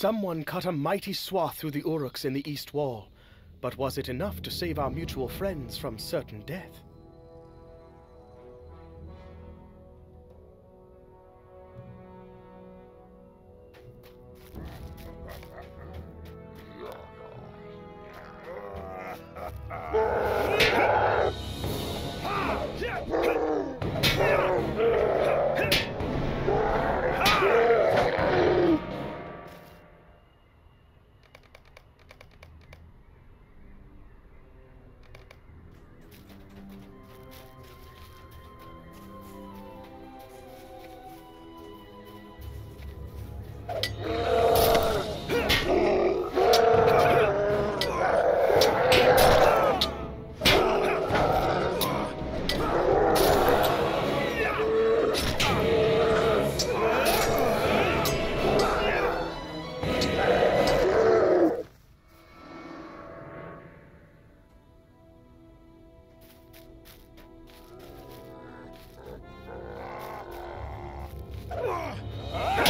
Someone cut a mighty swath through the Uruks in the east wall. But was it enough to save our mutual friends from certain death? Ah!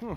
Huh.